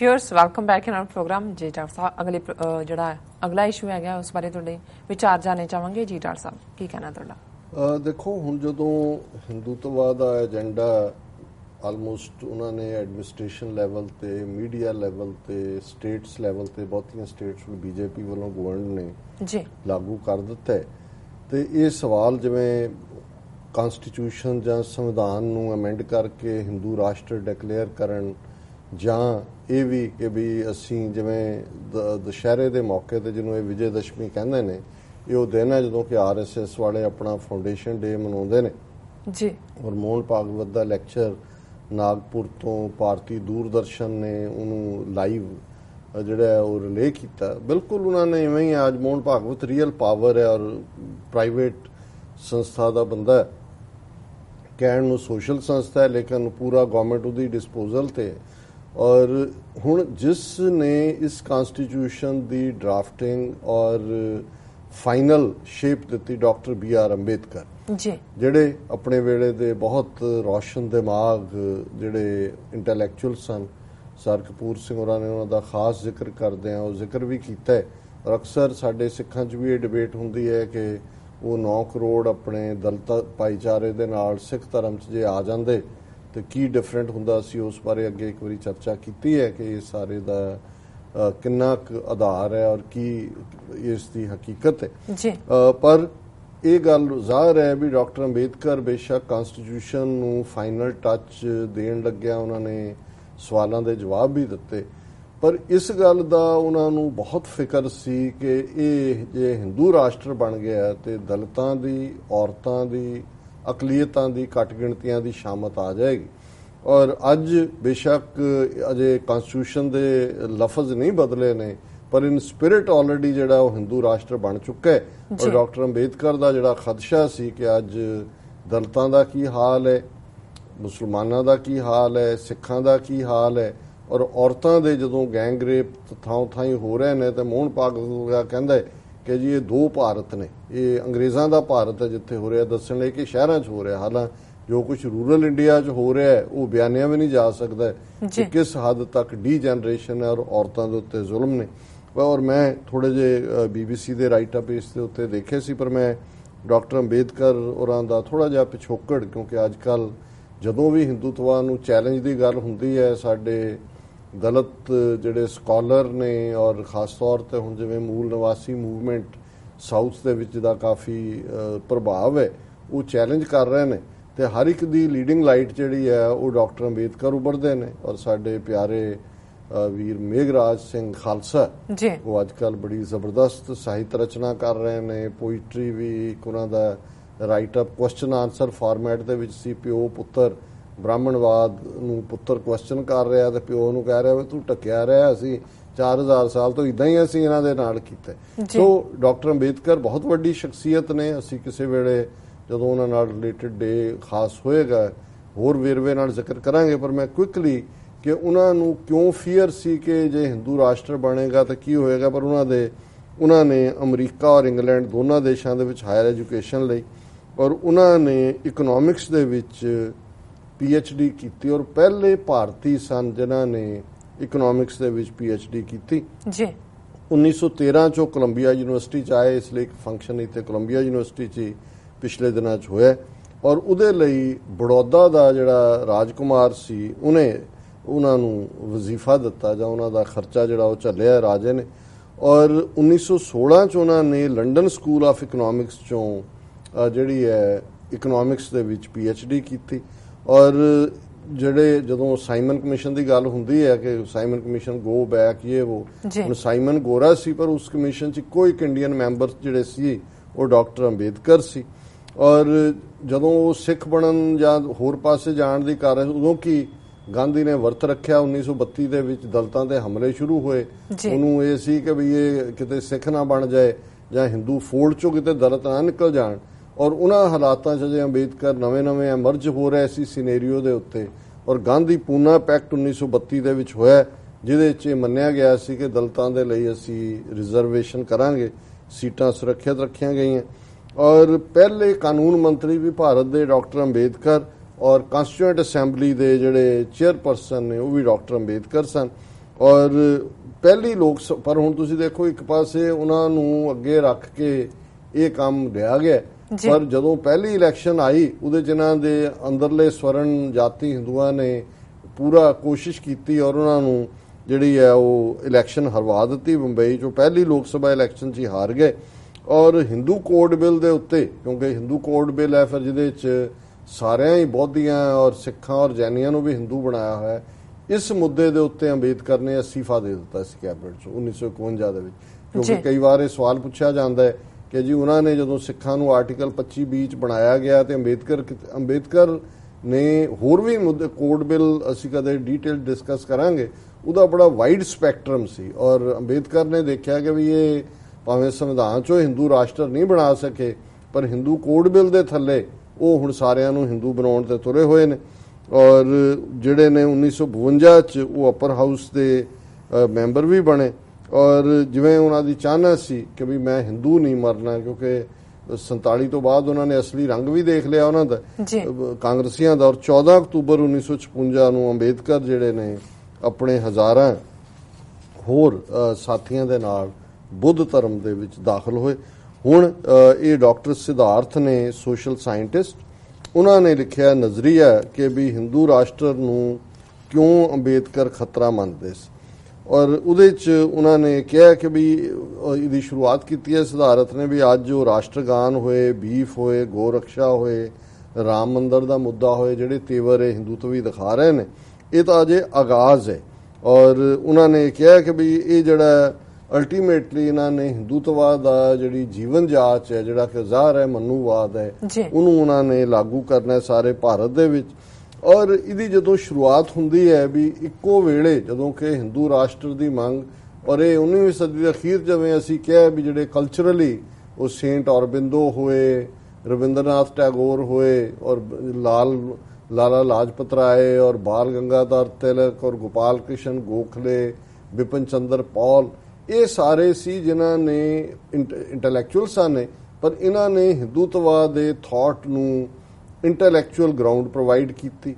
Viewers welcome back in our program ਜੀ doctor ਸਾਹਿਬ ਅਗਲੇ ਜਿਹੜਾ ਅਗਲਾ ਇਸ਼ੂ ਹੈਗਾ ਉਸ ਬਾਰੇ ਤੁਹਾਡੇ ਵਿਚਾਰ ਜਾਣੇ ਚਾਹਾਂਗੇ। ਜੀ ਡਾਕਟਰ ਸਾਹਿਬ ਕੀ ਕਹਿਣਾ ਤੁਹਾਡਾ? ਦੇਖੋ ਹੁਣ ਜਦੋਂ ਹਿੰਦੂਤਵਾ ਦਾ ਏਜੰਡਾ ਆਲਮੋਸਟ ਉਹਨਾਂ ਨੇ ਐਡਮਿਨਿਸਟ੍ਰੇਸ਼ਨ ਲੈਵਲ ਤੇ ਮੀਡੀਆ ਲੈਵਲ ਤੇ ਸਟੇਟਸ ਲੈਵਲ ਤੇ ਬਹੁਤੀਆਂ ਸਟੇਟਸ ਨੂੰ ਬੀਜੇਪੀ ਵੱਲੋਂ ਗਵਰਨਡ ਨੇ ਜੀ। ਲਾਗੂ ਕਰ ਦਿੱਤਾ ਹੈ। ਤੇ ਇਹ ਸਵਾਲ ਜਿਵੇਂ ਕਨਸਟੀਟਿਊਸ਼ਨ ਜਾਂ ਸੰਵਿਧਾਨ ਨੂੰ ਅਮੈਂਡ ਕਰਕੇ ਹਿੰਦੂ ਰਾਸ਼ਟਰ ਡਿਕਲੇਅਰ ਕਰਨ ਜਾਂ ਇਹ ਵੀ ਕਿ ਵੀ ਅਸੀਂ ਜਿਵੇਂ ਦੁਸ਼ਹਿਰੇ ਦੇ ਮੌਕੇ ਤੇ ਜਿਹਨੂੰ ਇਹ ਵਿਜੇ ਦਸ਼ਮੀ ਕਹਿੰਦੇ ਨੇ ਇਹ ਉਹ ਦਿਨ ਹੈ ਜਦੋਂ ਕਿ ਆਰਐਸਐਸ ਵਾਲੇ ਆਪਣਾ ਫਾਊਂਡੇਸ਼ਨ ਡੇ ਮਨਾਉਂਦੇ ਨੇ। ਜੀ। ਔਰ ਮੋਹਨ ਭਾਗਵਤ ਦਾ ਲੈਕਚਰ ਨਾਗਪੁਰ ਤੋਂ ਭਾਰਤੀ ਦੂਰਦਰਸ਼ਨ ਨੇ ਉਹਨੂੰ ਲਾਈਵ ਜਿਹੜਾ ਉਹ ਰਿਲੇ ਕੀਤਾ। ਬਿਲਕੁਲ ਉਹਨਾਂ ਨੇ ਇਵੇਂ ਹੀ ਅੱਜ ਮੋਹਨ ਭਾਗਵਤ ਰੀਅਲ ਪਾਵਰ ਹੈ ਔਰ ਪ੍ਰਾਈਵੇਟ ਸੰਸਥਾ ਦਾ ਬੰਦਾ ਹੈ। ਕਹਿਣ ਨੂੰ ਸੋਸ਼ਲ ਸੰਸਥਾ ਹੈ ਲੇਕਿਨ ਪੂਰਾ ਗਵਰਨਮੈਂਟ ਉਹਦੀ ਡਿਸਪੋਜ਼ਲ ਤੇ ਹੈ। ਔਰ ਹੁਣ ਜਿਸ ਨੇ ਇਸ ਕਨਸਟੀਟਿਊਸ਼ਨ ਦੀ ਡਰਾਫਟਿੰਗ ਔਰ ਫਾਈਨਲ ਸ਼ੇਪ ਦਿੱਤੀ doctor B R Ambedkar. Ji. ਜਿਹੜੇ ਆਪਣੇ ਵੇਲੇ ਦੇ ਬਹੁਤ ਰੌਸ਼ਨ ਦਿਮਾਗ ਜਿਹੜੇ ਇੰਟੈਲੈਕਚੁਅਲ ਸਨ ਸਰ ਕਪੂਰ ਸਿੰਘ ਹੋਰਾਂ ਨੇ ਉਹਨਾਂ ਦਾ ਖਾਸ ਜ਼ਿਕਰ ਕਰਦੇ ਆ ਉਹ ਜ਼ਿਕਰ ਵੀ ਕੀਤਾ ਹੈ। ਔਰ ਅਕਸਰ ਸਾਡੇ ਸਿੱਖਾਂ 'ਚ ਵੀ ਇਹ ਡਿਬੇਟ ਹੁੰਦੀ ਹੈ ਕਿ ਉਹ 9 ਕਰੋੜ ਆਪਣੇ ਦਲਿਤ ਭਾਈਚਾਰੇ ਦੇ ਨਾਲ ਸਿੱਖ ਧਰਮ 'ਚ ਜੇ ਆ ਜਾਂਦੇ ਤੇ ਕੀ ਡਿਫਰੈਂਟ ਹੁੰਦਾ ਸੀ ਉਸ ਬਾਰੇ ਅੱਗੇ ਇੱਕ ਵਾਰੀ ਚਰਚਾ ਕੀਤੀ ਹੈ ਕਿ ਇਹ ਸਾਰੇ ਦਾ ਕਿੰਨਾ ਕੁ ਆਧਾਰ ਹੈ ਔਰ ਕੀ ਇਸ ਦੀ ਹਕੀਕਤ ਹੈ। ਜੀ। ਪਰ ਇਹ ਗੱਲ ਜ਼ਾਹਰ ਹੈ ਵੀ ਡਾਕਟਰ ਅੰਬੇਦਕਰ ਬੇਸ਼ੱਕ ਕਨਸਟੀਟਿਊਸ਼ਨ ਨੂੰ ਫਾਈਨਲ ਟੱਚ ਦੇਣ ਲੱਗਿਆ ਉਹਨਾਂ ਨੇ ਸਵਾਲਾਂ ਦੇ ਜਵਾਬ ਵੀ ਦਿੱਤੇ। ਪਰ ਇਸ ਗੱਲ ਦਾ ਉਹਨਾਂ ਨੂੰ ਬਹੁਤ ਫਿਕਰ ਸੀ ਕਿ ਇਹ ਜੇ ਹਿੰਦੂ ਰਾਸ਼ਟਰ ਬਣ ਗਿਆ ਤੇ ਦਲਿਤਾਂ ਦੀ ਔਰਤਾਂ ਦੀ ਅਕਲੀਅਤਾਂ ਦੀ ਘੱਟ ਗਿਣਤੀਆਂ ਦੀ ਸ਼ਾਮਤ ਆ ਜਾਏਗੀ ਔਰ ਅੱਜ ਬੇਸ਼ੱਕ ਅਜੇ ਕਨਸਟੀਟਿਊਸ਼ਨ ਦੇ ਲਫ਼ਜ਼ ਨਹੀਂ ਬਦਲੇ ਨੇ ਪਰ ਇਨ ਸਪਿਰਿਟ ਆਲਰੇਡੀ ਜਿਹੜਾ ਉਹ ਹਿੰਦੂ ਰਾਸ਼ਟਰ ਬਣ ਚੁੱਕਾ ਹੈ। ਔਰ ਡਾਕਟਰ ਅੰਬੇਦਕਰ ਦਾ ਜਿਹੜਾ ਖਦਸ਼ਾ ਸੀ ਕਿ ਅੱਜ ਦਲਿਤਾਂ ਦਾ ਕੀ ਹਾਲ ਹੈ ਮੁਸਲਮਾਨਾਂ ਦਾ ਕੀ ਹਾਲ ਹੈ ਸਿੱਖਾਂ ਦਾ ਕੀ ਹਾਲ ਹੈ ਔਰ ਔਰਤਾਂ ਦੇ ਜਦੋਂ ਗੈਂਗ ਰੇਪ ਥਾਂ ਥਾਂ ਹੋ ਰਹੇ ਨੇ ਤੇ ਮੋਹਨ ਭਾਗਵਤ ਕਹਿੰਦਾ ਹੈ ਕਿ ਜੀ ਇਹ ਦੋ ਭਾਰਤ ਨੇ। ਇਹ ਅੰਗਰੇਜ਼ਾਂ ਦਾ ਭਾਰਤ ਹੈ ਜਿੱਥੇ ਹੋ ਰਿਹਾ ਦੱਸਣ ਲਈ ਕਿ ਸ਼ਹਿਰਾਂ 'ਚ ਹੋ ਰਿਹਾ। ਹਾਲਾਂ ਜੋ ਕੁਝ ਰੂਰਲ ਇੰਡੀਆ 'ਚ ਹੋ ਰਿਹਾ ਹੈ ਉਹ ਬਿਆਨਿਆ ਵੀ ਨਹੀਂ ਜਾ ਸਕਦਾ। ਕਿ ਕਿਸ ਹੱਦ ਤੱਕ ਡੀ ਜਨਰੇਸ਼ਨ ਹੈ ਔਰ ਔਰਤਾਂ ਦੇ ਉੱਤੇ ਜ਼ੁਲਮ ਨੇ। ਔਰ ਮੈਂ ਥੋੜੇ ਜੇ ਬੀਬੀਸੀ ਦੇ ਰਾਈਟ ਅਪ ਇਸ ਦੇ ਉੱਤੇ ਦੇਖੇ ਸੀ ਪਰ ਮੈਂ ਡਾਕਟਰ ਅੰਬੇਦਕਰ ਹੋਰਾਂ ਦਾ ਥੋੜਾ ਜਿਹਾ ਪਿਛੋਕੜ ਕਿਉਂਕਿ ਅੱਜ ਕੱਲ ਜਦੋਂ ਵੀ ਹਿੰਦੂਤਵਾ ਨੂੰ ਚੈਲੰਜ ਦੀ ਗੱਲ ਹੁੰਦੀ ਹੈ ਸਾਡੇ ਦਲਿਤ ਜਿਹੜੇ ਸਕਾਲਰ ਨੇ ਔਰ ਖਾਸ ਤੌਰ ਤੇ ਹੁਣ ਜਿਵੇਂ ਮੂਲ ਨਿਵਾਸੀ ਮੂਵਮੈਂਟ ਸਾਊਥ ਦੇ ਵਿੱਚ ਦਾ ਕਾਫੀ ਪ੍ਰਭਾਵ ਹੈ ਉਹ ਚੈਲੰਜ ਕਰ ਰਹੇ ਨੇ ਤੇ ਹਰ ਇੱਕ ਦੀ ਲੀਡਿੰਗ ਲਾਈਟ ਜਿਹੜੀ ਹੈ ਉਹ ਡਾਕਟਰ ਅੰਬੇਦਕਰ ਉੱਭਰਦੇ ਨੇ ਔਰ ਸਾਡੇ ਪਿਆਰੇ ਵੀਰ ਮੇਘਰਾਜ ਸਿੰਘ ਖਾਲਸਾ ਜੀ। ਉਹ ਅੱਜ ਕੱਲ ਬੜੀ ਜ਼ਬਰਦਸਤ ਸਾਹਿਤ ਰਚਨਾ ਕਰ ਰਹੇ ਨੇ ਪੋਇਟਰੀ ਵੀ ਉਹਨਾਂ ਦਾ write up question answer format ਦੇ ਵਿੱਚ ਸੀ ਪਿਓ ਪੁੱਤਰ ਬ੍ਰਾਹਮਣਵਾਦ ਨੂੰ ਪੁੱਤਰ ਕੁਐਸਚਨ ਕਰ ਰਿਹਾ ਤੇ ਪਿਓ ਨੂੰ ਕਹਿ ਰਿਹਾ ਵੀ ਤੂੰ ਟੱਕਿਆ ਰਿਹਾ ਅਸੀਂ 4000 ਸਾਲ ਤੋਂ ਇਦਾਂ ਹੀ ਅਸੀਂ ਇਹਨਾਂ ਦੇ ਨਾਲ ਕੀਤਾ। ਸੋ ਡਾਕਟਰ ਅੰਬੇਦਕਰ ਬਹੁਤ ਵੱਡੀ ਸ਼ਖਸੀਅਤ ਨੇ। ਅਸੀਂ ਕਿਸੇ ਵੇਲੇ ਜਦੋਂ ਉਹਨਾਂ ਨਾਲ ਰਿਲੇਟਡ ਡੇ ਖਾਸ ਹੋਏਗਾ ਹੋਰ ਵੇਰਵੇ ਨਾਲ ਜ਼ਿਕਰ ਕਰਾਂਗੇ ਪਰ ਮੈਂ ਕੁਇਕਲੀ ਕਿ ਉਹਨਾਂ ਨੂੰ ਕਿਉਂ ਫੀਅਰ ਸੀ ਕਿ ਜੇ ਹਿੰਦੂ ਰਾਸ਼ਟਰ ਬਣੇਗਾ ਤਾਂ ਕੀ ਹੋਏਗਾ? ਪਰ ਉਹਨਾਂ ਦੇ ਉਹਨਾਂ ਨੇ ਅਮਰੀਕਾ ਔਰ ਇੰਗਲੈਂਡ ਦੋਨਾਂ ਦੇਸ਼ਾਂ ਦੇ ਵਿੱਚ ਹਾਇਰ ਐਜੂਕੇਸ਼ਨ ਲਈ ਔਰ ਉਹਨਾਂ ਨੇ ਇਕਨੋਮਿਕਸ ਦੇ ਵਿੱਚ ਡੀ ਕੀਤੀ ਔਰ ਪਹਿਲੇ ਭਾਰਤੀ ਸਨ ਜਿਨ੍ਹਾਂ ਨੇ ਇਕਨੋਮਿਕਸ ਦੇ ਵਿੱਚ ਡੀ ਕੀਤੀ। ਜੀ। 1913 ਚੋਂ ਕੋਲੰਬੀਆ ਯੂਨੀਵਰਸਿਟੀ ਚ ਆਏ ਇਸ ਲਈ ਇੱਕ ਫੰਕਸ਼ਨ ਇੱਥੇ ਕੋਲੰਬੀਆ ਯੂਨੀਵਰਸਿਟੀ 'ਚ ਪਿਛਲੇ ਦਿਨਾਂ 'ਚ ਹੋਇਆ। ਔਰ ਉਹਦੇ ਲਈ ਬੜੌਦਾ ਦਾ ਜਿਹੜਾ ਰਾਜਕੁਮਾਰ ਸੀ ਉਹਨੇ ਉਹਨਾਂ ਨੂੰ ਵਜ਼ੀਫਾ ਦਿੱਤਾ ਜਾਂ ਉਹਨਾਂ ਦਾ ਖਰਚਾ ਜਿਹੜਾ ਉਹ ਝੱਲਿਆ ਰਾਜੇ ਨੇ। ਔਰ 1916 ਚ ਉਹਨਾਂ ਨੇ ਲੰਡਨ ਸਕੂਲ ਆਫ ਇਕਨੋਮਿਕਸ ਚੋਂ ਜਿਹੜੀ ਹੈ ਇਕਨੋਮਿਕਸ ਦੇ ਵਿੱਚ ਡੀ ਕੀਤੀ। ਔਰ ਜਿਹੜੇ ਜਦੋਂ ਸਾਈਮਨ ਕਮਿਸ਼ਨ ਦੀ ਗੱਲ ਹੁੰਦੀ ਹੈ ਕਿ ਸਾਈਮਨ ਕਮਿਸ਼ਨ ਗੋ ਬੈਕ ਇਹ ਉਹ। ਹੁਣ ਸਾਈਮਨ ਗੋਰਾ ਸੀ ਪਰ ਉਸ ਕਮਿਸ਼ਨ 'ਚ ਕੋਈ ਇੱਕ ਇੰਡੀਅਨ ਮੈਂਬਰ ਜਿਹੜੇ ਸੀ ਉਹ ਡਾਕਟਰ ਅੰਬੇਦਕਰ ਸੀ ਔਰ ਜਦੋਂ ਉਹ ਸਿੱਖ ਬਣਨ ਜਾਂ ਹੋਰ ਪਾਸੇ ਜਾਣ ਦੀ ਕਰ ਰਹੇ ਸੀ, ਉਦੋਂ ਕੀ ਗਾਂਧੀ ਨੇ ਵਰਤ ਰੱਖਿਆ 1932 ਦੇ ਵਿੱਚ ਦਲਤਾਂ ਤੇ ਹਮਲੇ ਸ਼ੁਰੂ ਹੋਏ। ਉਹਨੂੰ ਇਹ ਸੀ ਕਿ ਵੀ ਇਹ ਕਿਤੇ ਸਿੱਖ ਨਾ ਬਣ ਜਾਏ ਜਾਂ ਹਿੰਦੂ ਫੋਲਡ ਚੋਂ ਕਿਤੇ ਦਲਤ ਨਾ ਨਿਕਲ ਜਾਣ ਔਰ ਉਹਨਾਂ ਹਾਲਾਤਾਂ 'ਚ ਜੇ ਅੰਬੇਦਕਰ ਨਵੇਂ-ਨਵੇਂ ਐਮਰਜ ਹੋ ਰਹੇ ਸੀ ਸਿਨੈਰੀਓ ਦੇ ਉੱਤੇ। ਔਰ ਗਾਂਧੀ ਪੂਨਾ ਪੈਕਟ 1932 ਦੇ ਵਿੱਚ ਹੋਇਆ ਜਿਹਦੇ 'ਚ ਇਹ ਮੰਨਿਆ ਗਿਆ ਸੀ ਕਿ ਦਲਤਾਂ ਦੇ ਲਈ ਅਸੀਂ ਰਿਜ਼ਰਵੇਸ਼ਨ ਕਰਾਂਗੇ, ਸੀਟਾਂ ਸੁਰੱਖਿਅਤ ਰੱਖੀਆਂ ਗਈਆਂ। ਔਰ ਪਹਿਲੇ ਕਾਨੂੰਨ ਮੰਤਰੀ ਵੀ ਭਾਰਤ ਦੇ ਡਾਕਟਰ ਅੰਬੇਦਕਰ ਔਰ ਕਨਸਟੀਟਿਊਐਂਟ ਅਸੈਂਬਲੀ ਦੇ ਜਿਹੜੇ ਚੇਅਰਪਰਸਨ ਨੇ, ਉਹ ਵੀ ਡਾਕਟਰ ਅੰਬੇਦਕਰ ਸਨ। ਔਰ ਪਹਿਲੀ ਲੋਕ ਸ- ਪਰ ਹੁਣ ਤੁਸੀਂ ਦੇਖੋ ਇੱਕ ਪਾਸੇ ਉਹਨਾਂ ਨੂੰ ਅੱਗੇ ਰੱਖ ਕੇ ਇਹ ਕੰਮ ਲਿਆ ਗਿਆ ਪਰ ਜਦੋਂ ਪਹਿਲੀ ਇਲੈਕਸ਼ਨ ਆਈ ਉਹਦੇ ਜਿਨ੍ਹਾਂ ਦੇ ਅੰਦਰਲੇ ਸਵਰਨ ਜਾਤੀ ਹਿੰਦੂਆਂ ਨੇ ਪੂਰਾ ਕੋਸ਼ਿਸ਼ ਕੀਤੀ ਔਰ ਉਹਨਾਂ ਨੂੰ ਜਿਹੜੀ ਹੈ ਉਹ ਇਲੈਕਸ਼ਨ ਹਰਵਾ ਦਿੱਤੀ। ਬੰਬਈ ਚੋਂ ਪਹਿਲੀ ਲੋਕ ਸਭਾ ਇਲੈਕਸ਼ਨ 'ਚ ਹੀ ਹਾਰ ਗਏ। ਔਰ ਹਿੰਦੂ ਕੋਡ ਬਿੱਲ ਦੇ ਉੱਤੇ ਕਿਉਂਕਿ ਹਿੰਦੂ ਕੋਡ ਬਿੱਲ ਹੈ ਫਿਰ ਜਿਹਦੇ 'ਚ ਸਾਰਿਆਂ ਹੀ ਬੌਧੀਆਂ ਔਰ ਸਿੱਖਾਂ ਔਰ ਜੈਨੀਆਂ ਨੂੰ ਵੀ ਹਿੰਦੂ ਬਣਾਇਆ ਹੋਇਆ ਹੈ। ਇਸ ਮੁੱਦੇ ਦੇ ਉੱਤੇ ਅੰਬੇਦਕਰ ਨੇ ਅਸਤੀਫਾ ਦੇ ਦਿੱਤਾ ਸੀ ਕੈਬਨਿਟ 'ਚ 1951 ਦੇ ਵਿੱਚ। ਕਿਉਂਕਿ। ਕਈ ਵਾਰ ਇਹ ਸਵਾਲ ਪੁੱਛਿਆ ਜਾਂਦਾ ਹੈ ਕਿ ਜੀ ਉਹਨਾਂ ਨੇ ਜਦੋਂ ਸਿੱਖਾਂ ਨੂੰ ਆਰਟੀਕਲ 25 ਬੀ ਚ ਬਣਾਇਆ ਗਿਆ ਤੇ ਅੰਬੇਦਕਰ ਕਿਤ- ਅੰਬੇਦਕਰ ਨੇ ਹੋਰ ਵੀ ਮੁੱਦੇ, ਕੋਡ ਬਿੱਲ ਅਸੀਂ ਕਦੇ ਡੀਟੇਲ ਡਿਸਕਸ ਕਰਾਂਗੇ, ਉਹਦਾ ਬੜਾ ਵਾਈਡ ਸਪੈਕਟਰਮ ਸੀ ਔਰ ਅੰਬੇਦਕਰ ਨੇ ਦੇਖਿਆ ਕਿ ਵੀ ਇਹ ਭਾਵੇਂ ਸੰਵਿਧਾਨ ਚੋਂ ਹਿੰਦੂ ਰਾਸ਼ਟਰ ਨਹੀਂ ਬਣਾ ਸਕੇ, ਪਰ ਹਿੰਦੂ ਕੋਡ ਬਿੱਲ ਦੇ ਥੱਲੇ ਉਹ ਹੁਣ ਸਾਰਿਆਂ ਨੂੰ ਹਿੰਦੂ ਬਣਾਉਣ ਤੇ ਤੁਰੇ ਹੋਏ ਨੇ ਔਰ ਜਿਹੜੇ ਨੇ 1952 ਚ ਉਹ ਅਪਰ ਹਾਊਸ ਦੇ ਮੈਂਬਰ ਵੀ ਬਣੇ। ਔਰ ਜਿਵੇਂ ਉਹਨਾਂ ਦੀ ਚਾਹਨਾ ਸੀ ਕਿ ਵੀ ਮੈਂ ਹਿੰਦੂ ਨਹੀਂ ਮਰਨਾ ਕਿਉਂਕਿ 47 ਤੋਂ ਬਾਅਦ ਉਹਨਾਂ ਨੇ ਅਸਲੀ ਰੰਗ ਵੀ ਦੇਖ ਲਿਆ ਉਹਨਾਂ ਦਾ। ਕਾਂਗਰਸੀਆਂ ਦਾ ਔਰ 14 ਅਕਤੂਬਰ 1956 ਨੂੰ ਅੰਬੇਦਕਰ ਜਿਹੜੇ ਨੇ ਆਪਣੇ ਹਜ਼ਾਰਾਂ ਹੋਰ ਸਾਥੀਆਂ ਦੇ ਨਾਲ ਬੁੱਧ ਧਰਮ ਦੇ ਵਿੱਚ ਦਾਖਲ ਹੋਏ। ਹੁਣ ਇਹ ਡਾਕਟਰ ਸਿਧਾਰਥ ਨੇ ਸੋਸ਼ਲ ਸਾਇੰਟਿਸਟ ਉਹਨਾਂ ਨੇ ਲਿਖਿਆ ਨਜ਼ਰੀਆ ਕਿ ਵੀ ਹਿੰਦੂ ਰਾਸ਼ਟਰ ਨੂੰ ਕਿਉਂ ਅੰਬੇਦਕਰ ਖਤਰਾ ਮੰਨਦੇ ਸੀ? ਔਰ ਉਹਦੇ ਚ ਉਹਨਾਂ ਨੇ ਕਿਹਾ ਕਿ ਵੀ ਇਹਦੀ ਸ਼ੁਰੂਆਤ ਕੀਤੀ ਹੈ ਸਿਧਾਰਥ ਨੇ ਵੀ ਅੱਜ ਜੋ ਰਾਸ਼ਟਰਗਾਨ ਹੋਏ ਬੀਫ ਹੋਏ ਗੋਰਖਸ਼ਾ ਹੋਏ ਰਾਮ ਮੰਦਰ ਦਾ ਮੁੱਦਾ ਹੋਏ ਜਿਹੜੇ ਤੇਵਰ ਇਹ ਹਿੰਦੂਤਵੀ ਦਿਖਾ ਰਹੇ ਨੇ ਇਹ ਤਾਂ ਅਜੇ ਆਗਾਜ਼ ਹੈ ਔਰ ਉਹਨਾਂ ਨੇ ਕਿਹਾ ਕਿ ਵੀ ਇਹ ਜਿਹੜਾ ਅਲਟੀਮੇਟਲੀ ਇਹਨਾਂ ਨੇ ਹਿੰਦੂਤਵਾਦ ਦਾ ਜਿਹੜੀ ਜੀਵਨ ਜਾਚ ਹੈ ਜਿਹੜਾ ਕਿ ਜ਼ਾਹਰ ਹੈ ਮਨੂਵਾਦ ਹੈ। ਉਹਨੂੰ ਉਹਨਾਂ ਨੇ ਲਾਗੂ ਕਰਨਾ ਸਾਰੇ ਭਾਰਤ ਦੇ ਵਿੱਚ ਔਰ ਇਹਦੀ ਜਦੋਂ ਸ਼ੁਰੂਆਤ ਹੁੰਦੀ ਹੈ ਵੀ ਇੱਕੋ ਵੇਲੇ ਜਦੋਂ ਕਿ ਹਿੰਦੂ ਰਾਸ਼ਟਰ ਦੀ ਮੰਗ, ਔਰ ਇਹ 19ਵੀਂ ਸਦੀ ਦੇ ਅਖੀਰ ਜਿਵੇਂ ਅਸੀਂ ਕਿਹਾ ਵੀ ਜਿਹੜੇ ਕਲਚਰਲੀ ਉਹ ਸੇਂਟ ਔਰਬਿੰਦੋ ਹੋਏ ਰਵਿੰਦਰਨਾਥ ਟੈਗੋਰ ਹੋਏ, ਔਰ ਲਾਲ, ਲਾਲਾ ਲਾਜਪਤ ਰਾਏ, ਔਰ ਬਾਲ ਗੰਗਾਧਰ ਤਿਲਕ, ਔਰ ਗੋਪਾਲ ਕ੍ਰਿਸ਼ਨ ਗੋਖਲੇ ਵਿਪਨ ਚੰਦਰ ਪੌਲ, ਇਹ ਸਾਰੇ ਸੀ ਜਿਨ੍ਹਾਂ ਨੇ ਇੰਟੈਲੈਕਚੁਅਲਸਾਂ ਨੇ, ਪਰ ਇਹਨਾਂ ਨੇ ਹਿੰਦੂਤਵਾ ਦੇ ਥਾਟ ਨੂੰ ਇੰਟੈਲੈਕਚੁਅਲ ਗਰਾਊਂਡ ਪ੍ਰੋਵਾਈਡ ਕੀਤੀ।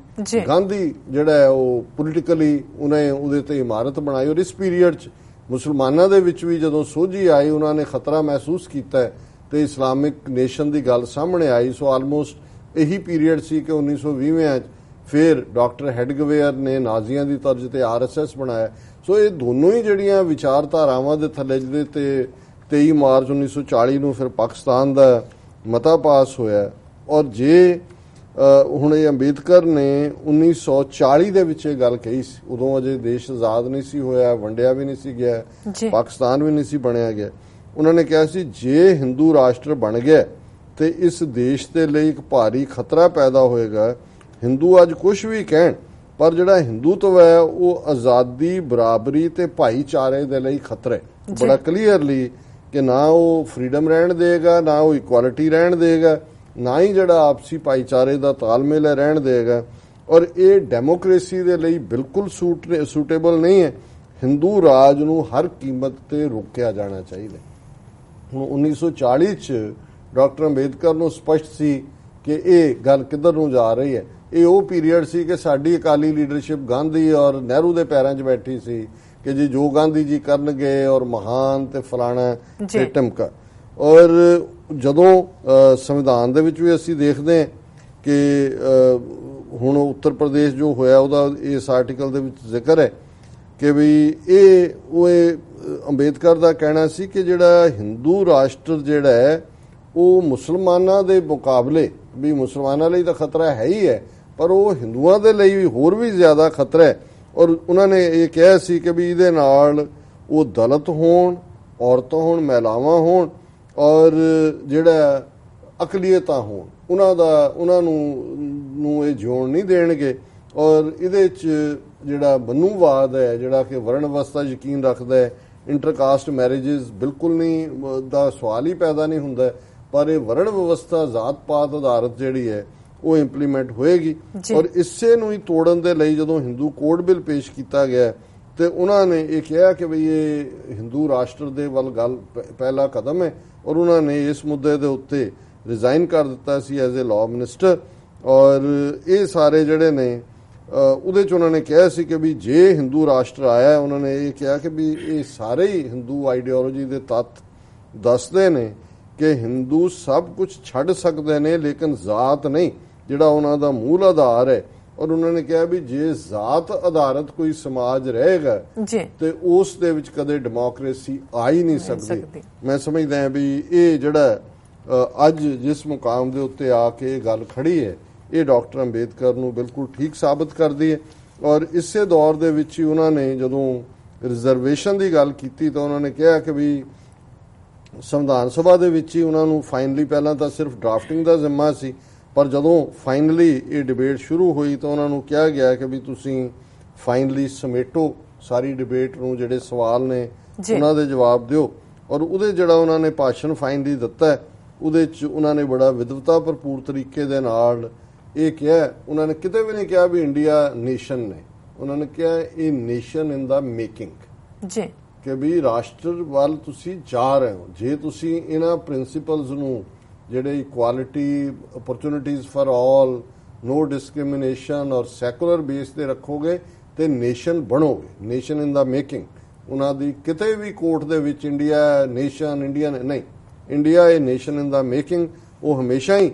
ਗਾਂਧੀ ਜਿਹੜਾ ਹੈ ਉਹ ਪੋਲਿਟੀਕਲੀ ਉਹਨੇ ਉਹਦੇ ਤੇ ਇਮਾਰਤ ਬਣਾਈ ਔਰ ਇਸ ਪੀਰੀਅਡ 'ਚ ਮੁਸਲਮਾਨਾਂ ਦੇ ਵਿੱਚ ਵੀ ਜਦੋਂ ਸੋਝੀ ਆਈ ਉਹਨਾਂ ਨੇ ਖਤਰਾ ਮਹਿਸੂਸ ਕੀਤਾ ਤੇ ਇਸਲਾਮਿਕ ਨੇਸ਼ਨ ਦੀ ਗੱਲ ਸਾਹਮਣੇ ਆਈ। ਸੋ ਆਲਮੋਸਟ ਇਹੀ ਪੀਰੀਅਡ ਸੀ ਕਿ 1920ਵਿਆਂ 'ਚ ਫਿਰ ਡਾਕਟਰ ਹੈਡਗਵੇਅਰ ਨੇ ਨਾਜ਼ੀਆਂ ਦੀ ਤਰਜ਼ ਤੇ ਆਰਐਸਐਸ ਬਣਾਇਆ। ਸੋ ਇਹ ਦੋਨੋਂ ਹੀ ਜਿਹੜੀਆਂ ਵਿਚਾਰਧਾਰਾਵਾਂ ਦੇ ਥੱਲੇ ਜਿਹਦੇ ਤੇ 23 ਮਾਰਚ 1940 ਨੂੰ ਫਿਰ ਪਾਕਿਸਤਾਨ ਦਾ ਮਤਾ ਪਾਸ ਹੋਇਆ। ਔਰ ਜੇ ਹੁਣ ਇਹ ਅੰਬੇਦਕਰ ਨੇ 1940 ਦੇ ਵਿੱਚ ਇਹ ਗੱਲ ਕਹੀ ਸੀ। ਉਦੋਂ ਅਜੇ ਦੇਸ਼ ਆਜ਼ਾਦ ਨਹੀਂ ਸੀ ਹੋਇਆ ਵੰਡਿਆ ਵੀ ਨਹੀਂ ਸੀ ਗਿਆ। ਪਾਕਿਸਤਾਨ ਵੀ ਨਹੀਂ ਸੀ ਬਣਿਆ ਗਿਆ। ਉਹਨਾਂ ਨੇ ਕਿਹਾ ਸੀ ਜੇ ਹਿੰਦੂ ਰਾਸ਼ਟਰ ਬਣ ਗਿਆ ਤੇ ਇਸ ਦੇਸ਼ ਦੇ ਲਈ ਇੱਕ ਭਾਰੀ ਖਤਰਾ ਪੈਦਾ ਹੋਏਗਾ। ਹਿੰਦੂ ਅੱਜ ਕੁਝ ਵੀ ਕਹਿਣ ਪਰ ਜਿਹੜਾ ਹਿੰਦੂਤਵ ਹੈ ਉਹ ਆਜ਼ਾਦੀ ਬਰਾਬਰੀ ਤੇ ਭਾਈਚਾਰੇ ਦੇ ਲਈ ਖਤਰਾ। ਹੈ। ਬੜਾ ਕਲੀਅਰਲੀ ਕਿ ਨਾ ਉਹ ਫਰੀडम ਰਹਿਣ ਦੇਗਾ ਨਾ ਉਹ ਇਕੁਐਲਿਟੀ ਰਹਿਣ ਦੇਗਾ। ਨਾ ਹੀ ਜਿਹੜਾ ਆਪਸੀ ਭਾਈਚਾਰੇ ਦਾ ਤਾਲਮੇਲ ਹੈ ਰਹਿਣ ਦੇਗਾ ਔਰ ਇਹ ਡੈਮੋਕ੍ਰੇਸੀ ਦੇ ਲਈ ਬਿਲਕੁਲ ਸੂਟ ਸੂਟੇਬਲ ਨਹੀਂ ਹੈ ਹਿੰਦੂ ਰਾਜ ਨੂੰ ਹਰ ਕੀਮਤ ਤੇ ਰੋਕਿਆ ਜਾਣਾ ਚਾਹੀਦਾ। ਹੁਣ 1940 ਚ ਡਾਕਟਰ ਅੰਬੇਦਕਰ ਨੂੰ ਸਪਸ਼ਟ ਸੀ ਕਿ ਇਹ ਗੱਲ ਕਿੱਧਰ ਨੂੰ ਜਾ ਰਹੀ ਹੈ ਇਹ ਉਹ ਪੀਰੀਅਡ ਸੀ ਕਿ ਸਾਡੀ ਅਕਾਲੀ ਲੀਡਰਸ਼ਿਪ ਗਾਂਧੀ ਔਰ ਨਹਿਰੂ ਦੇ ਪੈਰਾਂ 'ਚ ਬੈਠੀ ਸੀ ਕਿ ਜੀ ਜੋ ਗਾਂਧੀ ਜੀ ਕਰਨਗੇ ਔਰ ਮਹਾਨ ਤੇ ਫਲਾਣਾ। ਤੇ ਟਮਕਾ ਔਰ ਜਦੋਂ ਸੰਵਿਧਾਨ ਦੇ ਵਿੱਚ ਵੀ ਅਸੀਂ ਦੇਖਦੇ ਹਾਂ ਕਿ ਹੁਣ ਉੱਤਰ ਪ੍ਰਦੇਸ਼ ਜੋ ਹੋਇਆ ਉਹਦਾ ਇਸ ਆਰਟੀਕਲ ਦੇ ਵਿੱਚ ਜ਼ਿਕਰ ਹੈ ਕਿ ਵੀ ਇਹ ਉਹ ਇਹ, ਅੰਬੇਦਕਰ ਦਾ ਕਹਿਣਾ ਸੀ ਕਿ ਜਿਹੜਾ ਹਿੰਦੂ ਰਾਸ਼ਟਰ ਜਿਹੜਾ ਹੈ ਉਹ ਮੁਸਲਮਾਨਾਂ ਦੇ ਮੁਕਾਬਲੇ ਵੀ ਮੁਸਲਮਾਨਾਂ ਲਈ ਤਾਂ ਖਤਰਾ ਹੈ ਹੀ ਹੈ ਪਰ ਉਹ ਹਿੰਦੂਆਂ ਦੇ ਲਈ ਵੀ ਹੋਰ ਵੀ ਜ਼ਿਆਦਾ ਖਤਰਾ ਹੈ। ਔਰ ਉਹਨਾਂ ਨੇ ਇਹ ਕਿਹਾ ਸੀ ਕਿ ਵੀ ਇਹਦੇ ਨਾਲ ਉਹ ਦਲਤ ਹੋਣ ਔਰਤਾਂ ਹੋਣ ਮਹਿਲਾਵਾਂ ਹੋਣ ਔਰ ਜਿਹੜਾ ਅਕਲੀਅਤਾਂ ਹੋਣ ਉਹਨਾਂ ਦਾ ਉਹਨਾਂ ਨੂੰ ਨੂੰ ਇਹ ਜਿਉਣ ਨਹੀਂ ਦੇਣਗੇ ਔਰ ਇਹਦੇ ਚ ਜਿਹੜਾ ਬਨੂਵਾਦ ਹੈ ਜਿਹੜਾ ਕਿ ਵਰਣ ਅਵਸਥਾ ਯਕੀਨ ਰੱਖਦਾ ਹੈ ਇੰਟਰਕਾਸਟ ਮੈਰਿਜਸ ਬਿਲਕੁਲ ਨਹੀਂ ਦਾ ਸਵਾਲ ਹੀ ਪੈਦਾ ਨਹੀਂ ਹੁੰਦਾ। ਪਰ ਇਹ ਵਰਣ ਵਿਵਸਥਾ ਜ਼ਾਤ ਪਾਤ ਆਧਾਰਿਤ ਜਿਹੜੀ ਹੈ ਉਹ ਇੰਪਲੀਮੈਂਟ ਹੋਏਗੀ। ਔਰ ਇਸੇ ਨੂੰ ਹੀ ਤੋੜਨ ਦੇ ਲਈ ਜਦੋਂ ਹਿੰਦੂ ਕੋਡ ਬਿੱਲ ਪੇਸ਼ ਕੀਤਾ ਗਿਆ ਤੇ ਉਹਨਾਂ ਨੇ ਇਹ ਕਿਹਾ ਕਿ ਵੀ ਇਹ ਹਿੰਦੂ ਰਾਸ਼ਟਰ ਦੇ ਵੱਲ ਗੱਲ ਪ- ਪਹਿਲਾ ਕਦਮ ਹੈ ਔਰ ਉਹਨਾਂ ਨੇ ਇਸ ਮੁੱਦੇ ਦੇ ਉੱਤੇ ਰਿਜ਼ਾਈਨ ਕਰ ਦਿੱਤਾ ਸੀ ਐਜ਼ ਅ ਲਾਅ ਮਿਨਿਸਟਰ ਔਰ ਇਹ ਸਾਰੇ ਜਿਹੜੇ ਨੇ ਉਹਦੇ ਚ ਉਹਨਾਂ ਨੇ ਕਿਹਾ ਸੀ ਕਿ ਵੀ ਜੇ ਹਿੰਦੂ ਰਾਸ਼ਟਰ ਆਇਆ ਉਹਨਾਂ ਨੇ ਇਹ ਕਿਹਾ ਕਿ ਵੀ ਇਹ ਸਾਰੇ ਹੀ ਹਿੰਦੂ ਆਈਡੀਓਲੋਜੀ ਦੇ ਤੱਤ ਦੱਸਦੇ ਨੇ ਕਿ ਹਿੰਦੂ ਸਭ ਕੁਝ ਛੱਡ ਸਕਦੇ ਨੇ ਲੇਕਿਨ ਜ਼ਾਤ ਨਹੀਂ, ਜਿਹੜਾ ਉਹਨਾਂ ਦਾ ਮੂਲ ਆਧਾਰ ਹੈ ਔਰ ਉਹਨਾਂ ਨੇ ਕਿਹਾ ਵੀ ਜੇ ਜ਼ਾਤ ਆਧਾਰਿਤ ਕੋਈ ਸਮਾਜ ਰਹੇਗਾ ਜੀ। ਤੇ ਉਸ ਦੇ ਵਿੱਚ ਕਦੇ ਡੈਮੋਕ੍ਰੇਸੀ ਆ ਹੀ ਨਹੀਂ ਸਕਦੀ। ਮੈਂ ਸਮਝਦਾ ਹਾਂ ਵੀ ਇਹ ਜਿਹੜਾ ਅੱਜ ਜਿਸ ਮੁਕਾਮ ਦੇ ਉੱਤੇ ਆ ਕੇ ਇਹ ਗੱਲ ਖੜੀ ਹੈ ਇਹ ਡਾਕਟਰ ਅੰਬੇਦਕਰ ਨੂੰ ਬਿਲਕੁਲ ਠੀਕ ਸਾਬਤ ਕਰਦੀ ਹੈ। ਔਰ ਇਸੇ ਦੌਰ ਦੇ ਵਿੱਚ ਹੀ ਉਹਨਾਂ ਨੇ ਜਦੋਂ ਰਿਜ਼ਰਵੇਸ਼ਨ ਦੀ ਗੱਲ ਕੀਤੀ ਤਾਂ ਉਹਨਾਂ ਨੇ ਕਿਹਾ ਕਿ ਵੀ ਸੰਵਿਧਾਨ ਸਭਾ ਦੇ ਵਿੱਚ ਹੀ ਉਹਨਾਂ ਨੂੰ ਫਾਈਨਲੀ ਪਹਿਲਾਂ ਤਾਂ ਸਿਰਫ ਡਰਾਫਟਿੰਗ ਦਾ ਜ਼ਿੰਮਾ ਸੀ ਪਰ ਜਦੋਂ ਫਾਈਨਲੀ ਇਹ ਡਿਬੇਟ ਸ਼ੁਰੂ ਹੋਈ ਤਾਂ ਉਹਨਾਂ ਨੂੰ ਕਿਹਾ ਗਿਆ ਕਿ ਵੀ ਤੁਸੀਂ ਫਾਈਨਲੀ ਸਮੇਟੋ ਸਾਰੀ ਡਿਬੇਟ ਨੂੰ ਜਿਹੜੇ ਸਵਾਲ ਨੇ। ਉਹਨਾਂ ਦੇ ਜਵਾਬ ਦਿਓ। ਔਰ ਉਹਦੇ ਜਿਹੜਾ ਉਹਨਾਂ ਨੇ ਭਾਸ਼ਣ ਫਾਈਨਲੀ ਦਿੱਤਾ ਉਹਦੇ ਚ ਉਹਨਾਂ ਨੇ ਬੜਾ ਵਿਦਵਤਾ ਭਰਪੂਰ ਤਰੀਕੇ ਦੇ ਨਾਲ ਇਹ ਕਿਹਾ ਉਹਨਾਂ ਨੇ ਕਿਤੇ ਵੀ ਨਹੀਂ ਕਿਹਾ ਵੀ ਇੰਡੀਆ ਨੇਸ਼ਨ ਨੇ। ਉਹਨਾਂ ਨੇ ਕਿਹਾ ਇਹ ਨੇਸ਼ਨ ਇਨ ਦਾ ਮੇਕਿੰਗ ਜੀ। ਕਿ ਵੀ ਰਾਸ਼ਟਰ ਵੱਲ ਤੁਸੀਂ ਜਾ ਰਹੇ ਹੋ। ਜੇ ਤੁਸੀਂ ਇਹਨਾਂ ਪ੍ਰਿੰਸੀਪਲਸ ਨੂੰ ਜਿਹੜੇ equality opportunities for all no discrimination ਔਰ ਸੈਕੂਲਰ ਬੇਸ ਤੇ ਰੱਖੋਗੇ ਤੇ ਨੇਸ਼ਨ ਬਣੋਗੇ। ਨੇਸ਼ਨ ਇਨ ਦਾ ਮੇਕਿੰਗ ਉਹਨਾਂ ਦੀ ਕਿਤੇ ਵੀ ਕੋਰਟ ਦੇ ਵਿੱਚ ਇੰਡੀਆ ਨੇਸ਼ਨ ਇੰਡੀਅਨ ਨਹੀਂ। ਇੰਡੀਆ ਇਹ ਨੇਸ਼ਨ ਇਨ ਦਾ ਮੇਕਿੰਗ ਉਹ ਹਮੇਸ਼ਾ ਹੀ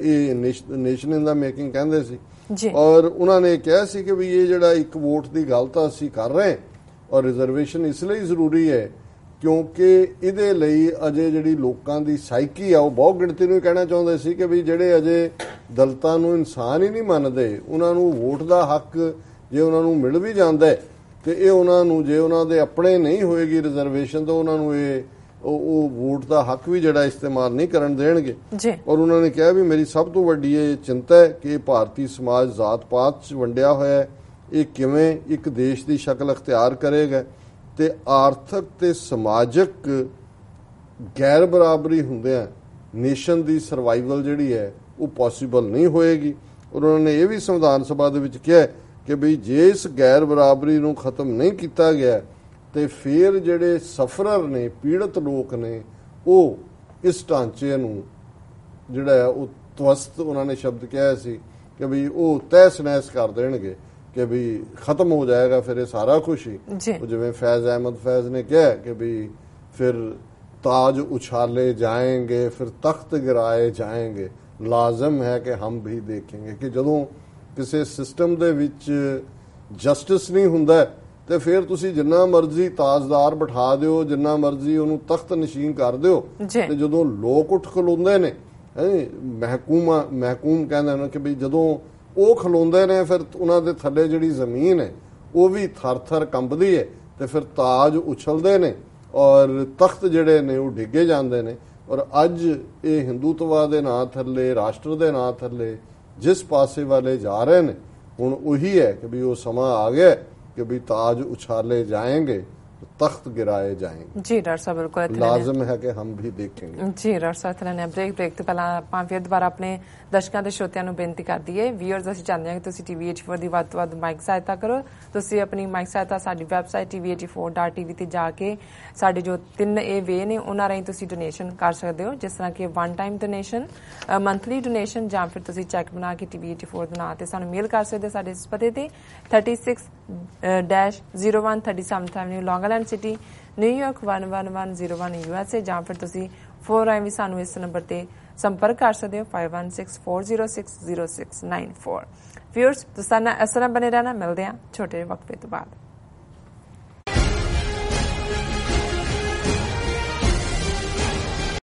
ਇਹ ਨੇਸ਼ਨ ਇਨ ਦਾ ਮੇਕਿੰਗ ਕਹਿੰਦੇ ਸੀ। ਔਰ ਉਹਨਾਂ ਨੇ ਕਿਹਾ ਸੀ ਕਿ ਵੀ ਇਹ ਜਿਹੜਾ ਇੱਕ ਵੋਟ ਦੀ ਗੱਲ ਤਾਂ ਅਸੀਂ ਕਰ ਰਹੇ ਔਰ ਰਿਜ਼ਰਵੇਸ਼ਨ ਇਸ ਲਈ ਜ਼ਰੂਰੀ ਹੈ ਕਿਉਂਕਿ ਇਹਦੇ ਲਈ ਅਜੇ ਜਿਹੜੀ ਲੋਕਾਂ ਦੀ ਸਾਈਕੀ ਆ ਉਹ ਬਹੁਤ ਗਿਣਤੀ ਨੂੰ ਕਹਿਣਾ ਚਾਹੁੰਦੇ ਸੀ ਕਿ ਵੀ ਜਿਹੜੇ ਅਜੇ ਦਲਤਾਂ ਨੂੰ ਇਨਸਾਨ ਹੀ ਨਹੀਂ ਮੰਨਦੇ ਉਹਨਾਂ ਨੂੰ ਵੋਟ ਦਾ ਹੱਕ ਜੇ ਉਹਨਾਂ ਨੂੰ ਮਿਲ ਵੀ ਜਾਂਦਾ ਤੇ ਇਹ ਉਹਨਾਂ ਨੂੰ ਜੇ ਉਹਨਾਂ ਦੇ ਆਪਣੇ ਨਹੀਂ ਹੋਏਗੀ ਰਿਜ਼ਰਵੇਸ਼ਨ ਤਾਂ ਉਹਨਾਂ ਨੂੰ ਇਹ ਉਹ ਵੋਟ ਦਾ ਹੱਕ ਵੀ ਜਿਹੜਾ ਇਸਤੇਮਾਲ ਨਹੀਂ ਕਰਨ ਦੇਣਗੇ। ਜੀ। ਔਰ ਉਹਨਾਂ ਨੇ ਕਿਹਾ ਵੀ ਮੇਰੀ ਸਭ ਤੋਂ ਵੱਡੀ ਇਹ ਚਿੰਤਾ ਹੈ ਕਿ ਭਾਰਤੀ ਸਮਾਜ ਜ਼ਾਤ-ਪਾਤ 'ਚ ਵੰਡਿਆ ਹੋਇਆ ਹੈ ਇਹ ਕਿਵੇਂ ਇੱਕ ਦੇਸ਼ ਦੀ ਸ਼ਕਲ ਅਖਤਿਆਰ ਕਰੇਗਾ। ਤੇ ਆਰਥਿਕ ਤੇ ਸਮਾਜਿਕ ਗੈਰ ਬਰਾਬਰੀ ਹੁੰਦਿਆਂ ਨੇਸ਼ਨ ਦੀ ਸਰਵਾਈਵਲ ਜਿਹੜੀ ਹੈ, ਉਹ ਪੋਸੀਬਲ ਨਹੀਂ ਹੋਏਗੀ। ਔਰ ਉਹਨਾਂ ਨੇ ਇਹ ਵੀ ਸੰਵਿਧਾਨ ਸਭਾ ਦੇ ਵਿੱਚ ਕਿਹਾ ਕਿ ਵੀ ਜੇ ਇਸ ਗੈਰ ਬਰਾਬਰੀ ਨੂੰ ਖਤਮ ਨਹੀਂ ਕੀਤਾ ਗਿਆ, ਤੇ ਫਿਰ ਜਿਹੜੇ ਸਫਰਰ ਨੇ, ਪੀੜਤ ਲੋਕ ਨੇ, ਉਹ ਇਸ ਢਾਂਚੇ ਨੂੰ ਜਿਹੜਾ ਹੈ, ਉਹ ਤਵਸਤ ਉਹਨਾਂ ਨੇ ਸ਼ਬਦ ਕਿਹਾ ਸੀ ਕਿ ਵੀ ਉਹ ਤਹਿਸ ਨਹਿਸ ਕਰ ਦੇਣਗੇ। ਕਿ ਵੀ ਖਤਮ ਹੋ ਜਾਏਗਾ ਫਿਰ ਇਹ ਸਾਰਾ ਕੁਝ ਹੀ। ਉਹ ਜਿਵੇਂ ਫੈਜ਼ ਅਹਿਮਦ ਫੈਜ਼ ਨੇ ਕਿਹਾ ਕਿ ਵੀ ਫਿਰ ਤਾਜ ਉਛਾਲੇ ਜਾਏंगे ਫਿਰ ਤਖਤ ਗਿਰਾਏ ਜਾਏंगे ਲਾਜ਼ਮ ਹੈ ਕਿ ਹਮ ਵੀ ਦੇਖेंगे ਕਿ ਜਦੋਂ ਕਿਸੇ ਸਿਸਟਮ ਦੇ ਵਿੱਚ ਜਸਟਿਸ ਨਹੀਂ ਹੁੰਦਾ ਤੇ ਫਿਰ ਤੁਸੀਂ ਜਿੰਨਾ ਮਰਜ਼ੀ ਤਾਜਦਾਰ ਬਿਠਾ ਦਿਓ ਜਿੰਨਾ ਮਰਜ਼ੀ ਉਹਨੂੰ ਤਖਤ ਨਸ਼ੀਨ ਕਰ ਦਿਓ। ਤੇ ਜਦੋਂ ਲੋਕ ਉੱਠ ਖਲੋਂਦੇ ਨੇ ਮਹਿਕੂਮਾ ਮਹਿਕੂਮ ਕਹਿੰਦੇ ਨੇ ਕਿ ਵੀ ਜਦੋਂ ਉਹ ਖਲੋਂਦੇ ਨੇ, ਫਿਰ ਉਹਨਾਂ ਦੇ ਥੱਲੇ ਜਿਹੜੀ ਜ਼ਮੀਨ ਹੈ, ਉਹ ਵੀ ਥਰ-ਥਰ ਕੰਬਦੀ ਹੈ ਤੇ ਫਿਰ ਤਾਜ ਉਛਲਦੇ ਨੇ ਔਰ ਤਖਤ ਜਿਹੜੇ ਨੇ ਉਹ ਡਿੱਗੇ ਜਾਂਦੇ ਨੇ ਔਰ ਅੱਜ ਇਹ ਹਿੰਦੂਤਵਾ ਦੇ ਨਾਂ ਥੱਲੇ, ਰਾਸ਼ਟਰ ਦੇ ਨਾਂ ਥੱਲੇ ਜਿਸ ਪਾਸੇ ਵਾਲੇ ਜਾ ਰਹੇ ਨੇ, ਹੁਣ ਉਹੀ ਹੈ ਕਿ ਵੀ ਉਹ ਸਮਾਂ ਆ ਗਿਆ ਕਿ ਵੀ ਤਾਜ ਉਛਾਲੇ ਜਾएंगे तख्त गिराए जाएंगे जी डॉक्टर साहब बिल्कुल ਲਾਜ਼ਮ ਹੈ ਕਿ ਹਮ ਵੀ ਦੇਖेंगे ਜੀ ਡਾਕਟਰ ਸਾਹਿਬ ਇਤਨਾ ਨੇ ਬ੍ਰੇਕ ਬ੍ਰੇਕ ਤੋਂ ਪਹਿਲਾਂ ਆਪਾਂ ਫਿਰ ਦੁਬਾਰਾ ਆਪਣੇ ਦਰਸ਼ਕਾਂ ਤੇ ਸ਼ਰੋਤਿਆਂ ਨੂੰ ਬੇਨਤੀ ਕਰਦੀ ਹੈ। ਵੀਅਰਸ ਅਸੀਂ ਚਾਹੁੰਦੇ ਹਾਂ ਕਿ ਤੁਸੀਂ ਟੀਵੀ 84 ਦੀ ਵੱਧ ਤੋਂ ਵੱਧ ਮਾਈਕ ਸਹਾਇਤਾ ਕਰੋ। ਤੁਸੀਂ ਆਪਣੀ ਮਾਈਕ ਸਹਾਇਤਾ ਸਾਡੀ ਵੈਬਸਾਈਟ tv84.tv ਤੇ ਜਾ ਕੇ ਸਾਡੇ ਜੋ ਤਿੰਨ ਇਹ ਵੇ ਨੇ ਉਹਨਾਂ ਰਾਹੀਂ ਤੁਸੀਂ ਡੋਨੇਸ਼ਨ ਕਰ ਸਕਦੇ ਹੋ। ਜਿਸ ਤਰ੍ਹਾਂ ਕਿ one time donation monthly donation ਜਾਂ ਫਿਰ ਤੁਸੀਂ ਚੈੱਕ ਬਣਾ ਕੇ ਟੀਵੀ 84 ਦੇ ਨਾਂ ਤੇ ਸਾਨੂੰ ਮੇਲ ਕਰ ਸਕਦੇ ਸਾਡੇ ਇਸ ਪਤੇ ਤੇ। 36-0137 ਐਵਨਿਊ ਲੌਂਗਲੈਂਡ Island City New York 11101 USA ਜਾਂ ਫਿਰ ਤੁਸੀਂ ਫੋਨ ਰਾਹੀਂ ਵੀ ਸਾਨੂੰ ਇਸ ਨੰਬਰ ਤੇ ਸੰਪਰਕ ਕਰ ਸਕਦੇ ਹੋ 5164060694 ਵਿਊਅਰਸ ਤੁਸੀਂ ਨਾਲ ਇਸ ਤਰ੍ਹਾਂ ਬਨੇ ਰਹਿਣਾ। ਮਿਲਦੇ ਆ ਛੋਟੇ ਵਕਫੇ ਤੋਂ ਬਾਅਦ।